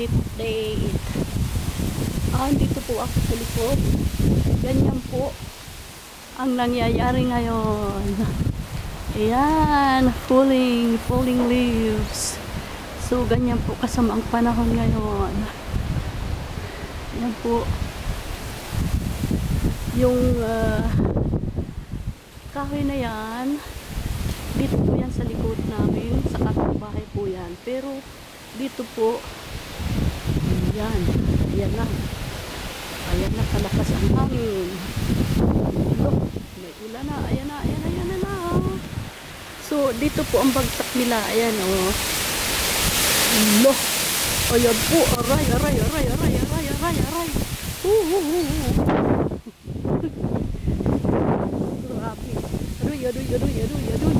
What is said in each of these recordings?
street update. Ah, dito po ako sa likod. Ganyan po ang nangyayari ngayon. Ayan, falling, falling leaves. So, ganyan po kasama ang panahon ngayon. Yan po. Yung uh, kahoy na yan, dito po yan sa likod namin, sa kakang bahay po yan. Pero, dito po, yan, ayan na. Ayan na, kalakas ang hangin. Look, may ulan na, ayan na, ayan na, ayan na na. So, dito po ang bagsak nila, ayan o. Oh. Lo, ayan po, aray, aray, aray, aray, aray, aray, aray. Uh, uh, uh. Grabe. Aduy, aduy, aduy, aduy, aduy.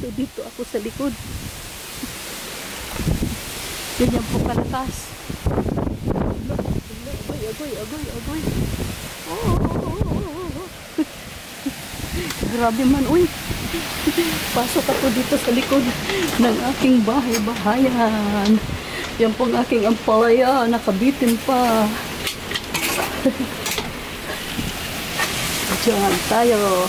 So, dito ako sa likod. Ganyan po kalakas. Agoy, agoy, agoy, agoy. Oh, oh, oh, oh, oh. Grabe man, uy. Pasok ako dito sa likod ng aking bahay-bahayan. Yan pong aking ampalaya, nakabitin pa. Diyan tayo.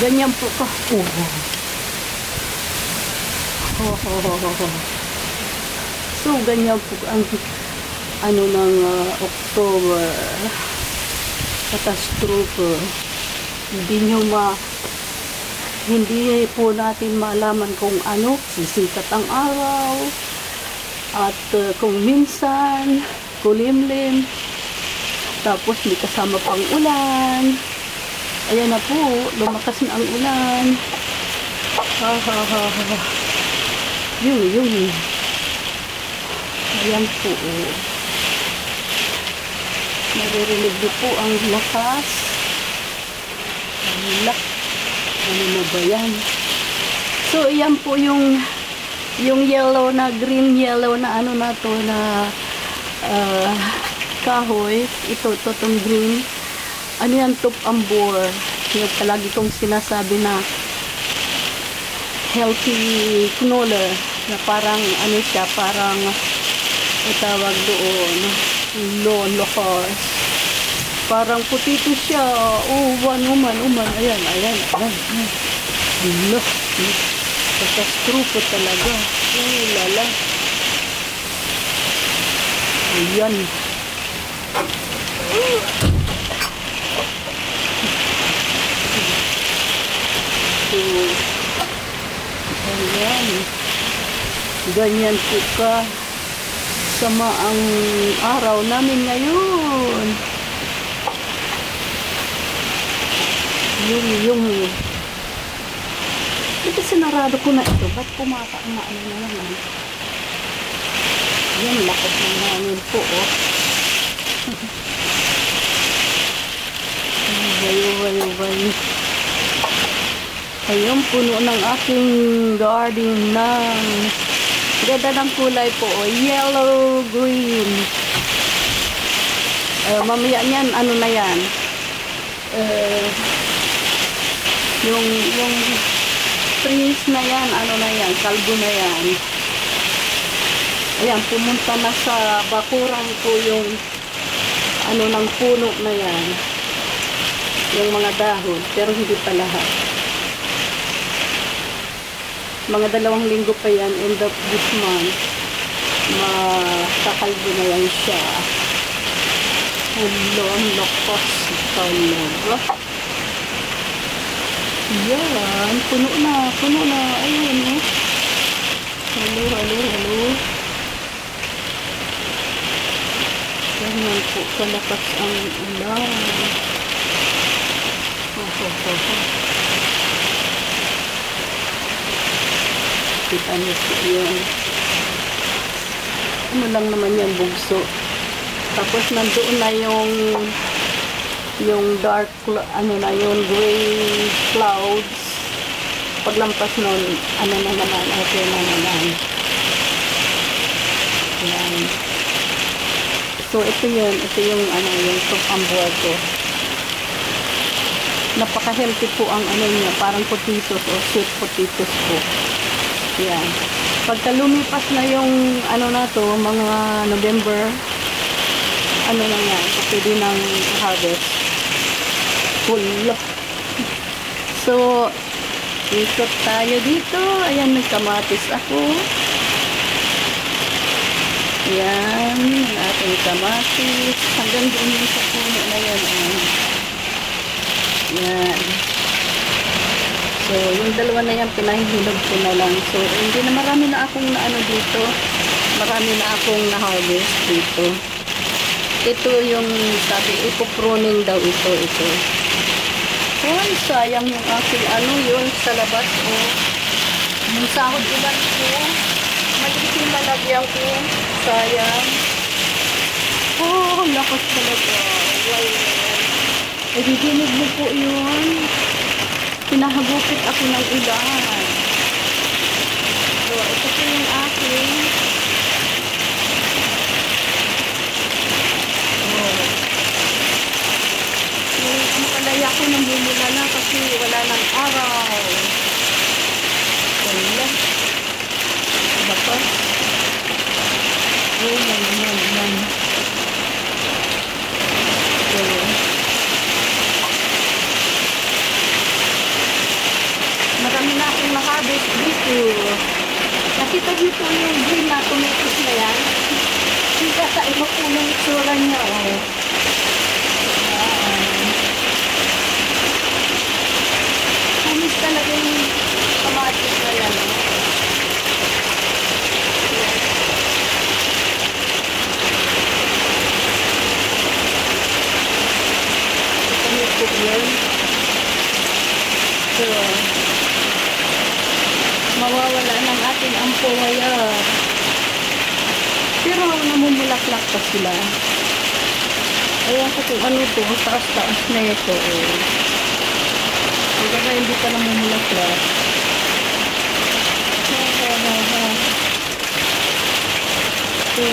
Ganyan po ka. Oh. So, ganyan po ang ano ng uh, October. Catastrophe. Hindi nyo ma hindi po natin maalaman kung ano, sisikat ang araw at uh, kung minsan kulimlim tapos may kasama pang ulan. Ayan na po, lumakas na ang ulan. Ha ha ha ha yun yun. Ayan po. Naririnig niyo po ang lakas. Ang lak ano na ba yan? So ayan po yung yung yellow na green yellow na ano na to na uh, kahoy. Ito to tong green. Ano yan? Top ambor yung palagi kong sinasabi na healthy canola na parang ano siya parang itawag doon lon locos parang putito siya oh uman uman uman ayan ayan ayan ayan look Katastrofe talaga. Oh, lala. Ayan. So, ayan. Ganyan po ka. Sama ang araw namin ngayon. Yung, yung, ito sinarado ko na ito. Ba't pumata na ano na naman? Yan, lakot ng hangin po, oh. Bayo, bayo, bayo. Ayun, puno ng aking garden ng ganda ng kulay po, oh. Yellow, green. Uh, mamaya niyan, ano na yan? Uh, yung, yung trees na yan, ano na yan, kalbo na yan. Ayan, pumunta na sa bakurang ko yung ano ng puno na yan. Yung mga dahon, pero hindi pa lahat. Mga dalawang linggo pa yan, end of this month, makakalbo na yan siya. Hello, ang lakas talaga. Yan, puno na, puno na. Ayun, eh. Hello, hello, hello. Ganyan po, kalakas ang ulan. Ho, ho, ho, ho. Kita niyo yan. Ano lang naman yan, bugso. Tapos nandoon na yung yung dark, ano na yun, gray clouds. Paglampas nun, ano na naman, okay na naman. Yan. So, ito yun, ito yung, ano, yung soup ambuer ko. Napaka-healthy po ang ano niya, parang potatoes o sweet potatoes po. Yan. Pagka lumipas na yung ano na to, mga November, ano na yan, pwede ng harvest. Full. So, ikot tayo dito. Ayan, nagkamatis ako. Ayan, ating kamatis. Hanggang doon yung sa puno na yan. Ayan. Yan. So, yung dalawa na yan, pinahihilog ko na lang. So, hindi na marami na akong naano dito. Marami na akong na-harvest dito. Ito yung sabi, ipo-pruning daw ito, ito. Ay, sayang yung aking ano yun sa labas ko. Yung sahod ulan ko. Maliit yung malagyan ko. Sayang. Oh, lakas talaga. Wow. Nadidinig mo po yun. Pinahagupit ako ng ulan. So, ito po yung aking. Palaya ko namumula na kasi wala ng araw. Wala. Diba pa? Oh, yan, yan, yan. So, marami na akong nakabit dito. Nakita dito yung green na tomatoes na yan. Kita sa iba po ng itsura niya, oh. Ayan. Kumis talaga yung kamatis na yan, oh. Kumis po yan. So, mawawala ng ating ampowaya. Pero namumulaklak pa sila. Ayan ko kung ano to, taas-taas na ito. Eh. Na hindi pa namumulaklak. Ha, ha, ha. So,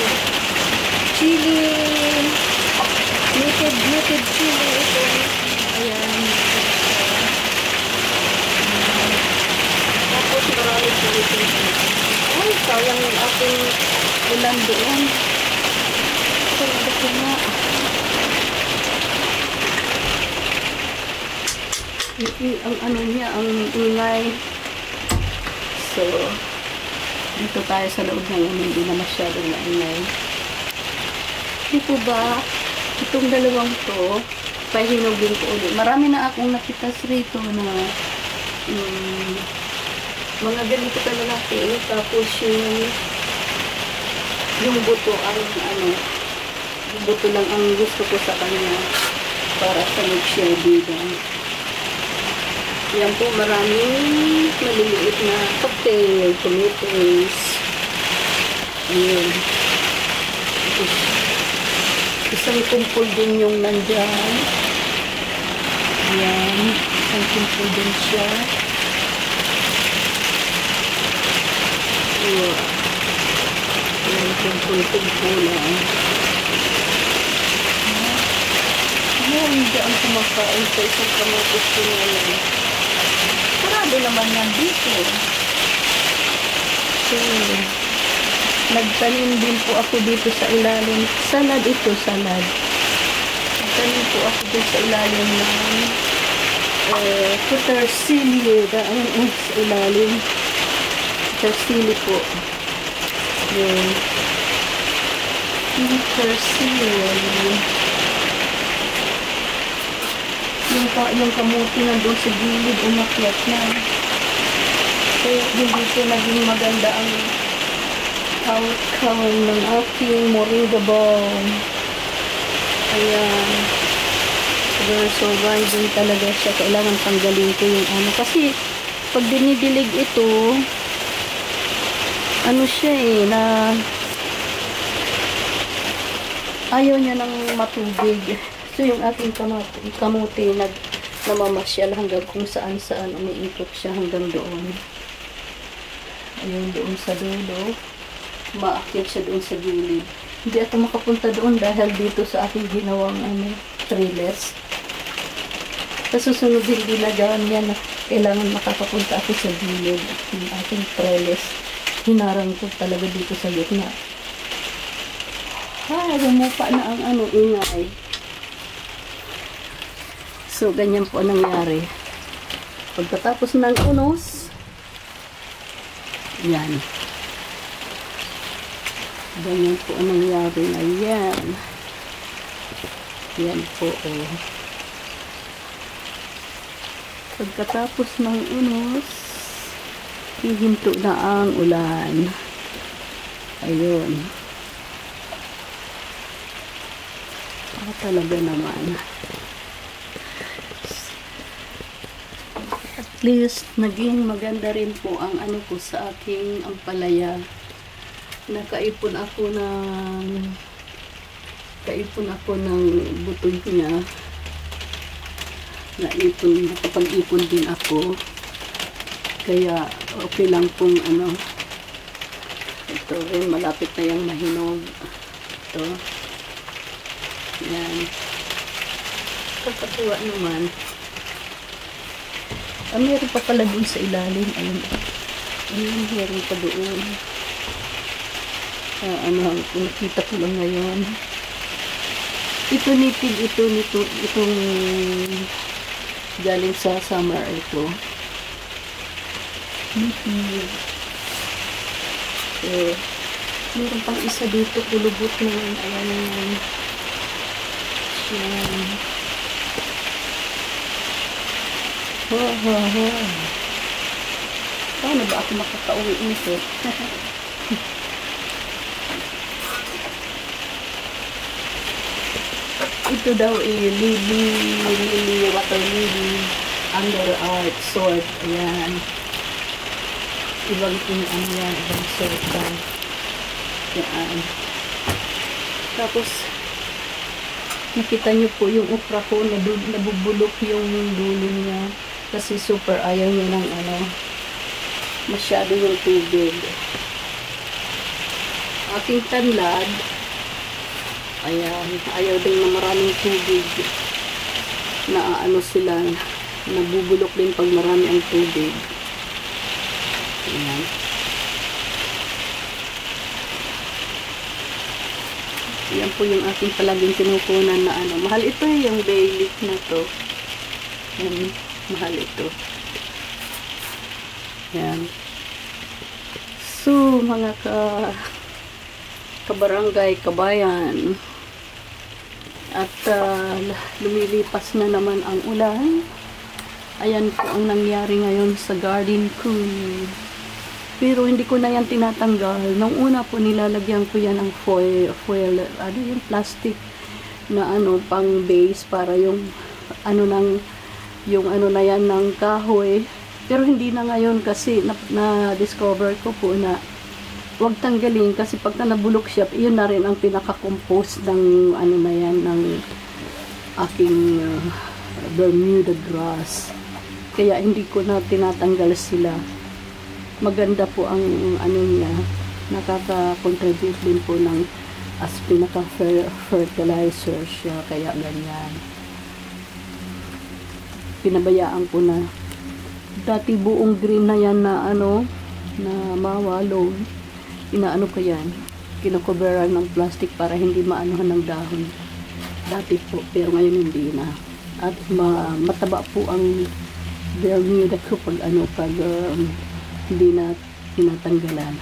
chili. Native, native chili ito. Ayan. Tapos marami chili. Ay, sayang yung aking ulan doon. Nga. I- i- ang ano niya, ang ingay. So, dito tayo sa loob ngayon, hindi na masyadong maingay. Di po ba, itong dalawang to, pahinugin ko ulit. Marami na akong nakita rito na um, mga ganito kalalaki. Tapos yung yung buto ang ano, buto lang ang gusto ko sa kanya para sa mag-share bigan. Yan po, maraming maliliit na cocktail, tomatoes. Tapos, isang kumpul din yung nandyan. Yan. Isang kumpul din siya. Ayun. Yan, kumpul-kumpul lang. Ayun, hindi ang kumakain sa isang kamatis ko ngayon. Sarado naman yan dito. So, nagtanim din po ako dito sa ilalim. Salad ito, salad. Nagtanim po ako dito sa ilalim ng eh, petersilie. Daan eh, sa ilalim. Petersilie po. Yun. Petersilie. Yung, yung kamuti na doon sa gilid, umakyat na. Kaya hindi ko naging maganda ang outcome ng aking moringa bomb. Ayan. Siguro surviving talaga siya. Kailangan tanggalin ko yung ano. Kasi pag dinidilig ito, ano siya eh, na ayaw niya ng matubig. So yung ating kamuti, kamuti nag namamasyal hanggang kung saan saan umiikot siya hanggang doon. Ayun doon sa dulo. Maakyat siya doon sa gilid. Hindi ako makapunta doon dahil dito sa aking ginawang ano, trailers. Sa susunod din ginagawan niya na kailangan makakapunta ako sa gilid ng ating trellis. Hinarang ko talaga dito sa gitna. Ha, lumupa na ang ano, ingay. So, ganyan po ang nangyari. Pagkatapos ng unos, yan. Ganyan po ang nangyari na yan. Po, oh. Pagkatapos ng unos, hihinto na ang ulan. Ayun. Ah, talaga naman. Least, naging maganda rin po ang ano ko sa aking ampalaya. Nakaipon ako ng kaipon ako ng butoy niya naipon, nakapag-ipon din ako. Kaya, okay lang pong ano, ito, eh, malapit na yung mahinog. Ito. Yan. Kakatuwa naman. Ah, meron pa pala dun sa ilalim. Ayun. Ayun, meron pa doon. Ah, ano, nakita ko lang ngayon. Ito nitid, ito, nito, itong galing sa summer ito. Nitid. So, meron pang isa dito, kulubot na yun. Ayan yun. Ha, ha, ha. Paano ba ako makakauwi nito? ito daw eh, lily, lily, water lily, under art, sort, ayan. Ibang ano yan, ibang sort ba. Yan. Tapos, nakita niyo po yung okra ko, nabubulok yung dulo niya. Kasi super ayaw niya ng ano, masyado yung tubig. Aking tanlad, Ayan, ayaw din na maraming tubig. Na ano sila, nabubulok din pag marami ang tubig. Ayan. Yan po yung aking palaging kinukunan na ano. Mahal ito eh, yung bay leaf na to. Yan, mahal ito. Yan. So, mga ka kabarangay, kabayan, at uh, lumilipas na naman ang ulan. Ayan po ang nangyari ngayon sa garden ko. Pero hindi ko na yan tinatanggal. Nung una po nilalagyan ko yan ng foil, foil ano yung plastic na ano pang base para yung ano ng yung ano na yan ng kahoy. Pero hindi na ngayon kasi na, na ko po na wag tanggalin kasi pagka nabulok siya, yun na rin ang pinaka-compose ng ano na yan, ng aking uh, Bermuda grass. Kaya hindi ko na tinatanggal sila. Maganda po ang ano niya, nakaka-contribute din po ng as pinaka-fertilizer siya, kaya ganyan. Pinabayaan ko na. Dati buong green na yan na ano, na mawalo inaano ko yan kinocoveran ng plastic para hindi maanuhan ng dahon. Dati po pero ngayon hindi na. At ma mataba po ang Bermuda ko pag ano pag um, hindi na tinatanggalan.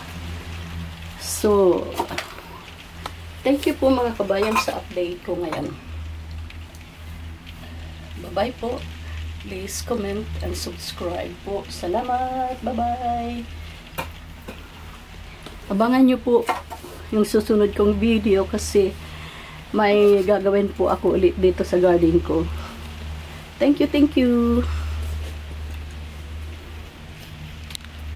So thank you po mga kabayan sa update ko ngayon. Bye bye po please comment and subscribe po salamat bye bye abangan nyo po yung susunod kong video kasi may gagawin po ako ulit dito sa garden ko. Thank you, thank you.